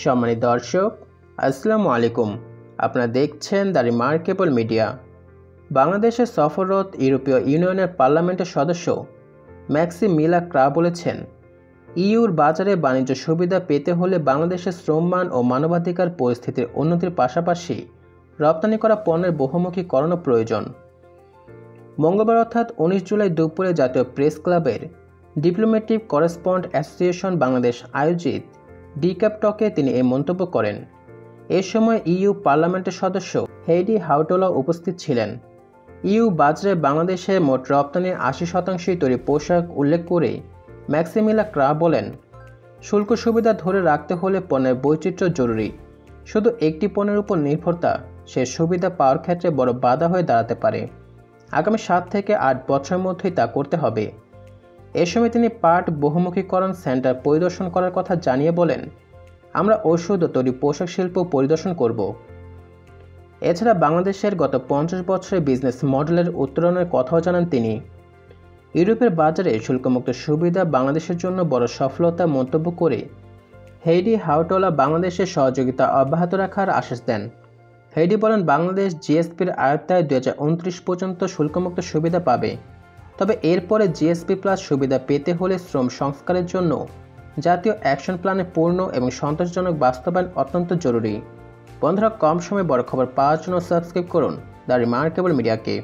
সম্মানিত দর্শক, আসসালামু আলাইকুম। আপনারা দেখছেন দ্য রিমার্কেবল মিডিয়া। বাংলাদেশের সফররত ইউরোপীয় ইউনিয়নের পার্লামেন্টের সদস্য ম্যাক্সি মিলা ক্রা বলেছেন, ইউর বাজারে বাণিজ্য সুবিধা পেতে হলে বাংলাদেশের শ্রমমান ও মানবাধিকার পরিস্থিতির উন্নতির পাশাপাশি রপ্তানি করা পণ্যের বহুমুখীকরণও প্রয়োজন। মঙ্গলবার অর্থাৎ উনিশ জুলাই দুপুরে জাতীয় প্রেস ক্লাবের ডিপ্লোম্যাটিক করেসপন্ড অ্যাসোসিয়েশন বাংলাদেশ আয়োজিত ডিক্যাপ টকে তিনি এই মন্তব্য করেন। এ সময় ইইউ পার্লামেন্টের সদস্য হেইডি হাউটোলা উপস্থিত ছিলেন। ইউ বাজারে বাংলাদেশে মোট রপ্তানির আশি শতাংশই তৈরি পোশাক উল্লেখ করে ম্যাক্সিমিলা ক্রা বলেন, শুল্ক সুবিধা ধরে রাখতে হলে পণ্যের বৈচিত্র্য জরুরি। শুধু একটি পণ্যের উপর নির্ভরতা, সে সুবিধা পাওয়ার ক্ষেত্রে বড় বাধা হয়ে দাঁড়াতে পারে। আগামী সাত থেকে আট বছরের মধ্যেই তা করতে হবে। এ সময় তিনি পাট বহুমুখীকরণ সেন্টার পরিদর্শন করার কথা জানিয়ে বলেন, আমরা ওষুধ ও তৈরি পোশাক শিল্প পরিদর্শন করব। এছাড়া বাংলাদেশের গত পঞ্চাশ বছরের বিজনেস মডেলের উত্তরণের কথাও জানান তিনি। ইউরোপের বাজারে শুল্কমুক্ত সুবিধা বাংলাদেশের জন্য বড় সফলতা মন্তব্য করে হেইডি হাউটোলা বাংলাদেশের সহযোগিতা অব্যাহত রাখার আশ্বাস দেন। হেইডি বলেন, বাংলাদেশ জিএসপির আয়ত্তায় দু হাজার উনত্রিশ পর্যন্ত শুল্কমুক্ত সুবিধা পাবে। তবে এরপরে জিএসপি প্লাস সুবিধা পেতে হলে শ্রম সংস্কারের জন্য জাতীয় অ্যাকশন প্ল্যানে পূর্ণ এবং সন্তোষজনক বাস্তবায়ন অত্যন্ত জরুরি। বন্ধুরা, কম সময়ে বড় খবর পাওয়ার জন্য সাবস্ক্রাইব করুন। দ্য রিমার্কেবল মিডিয়াকে।